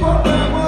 people.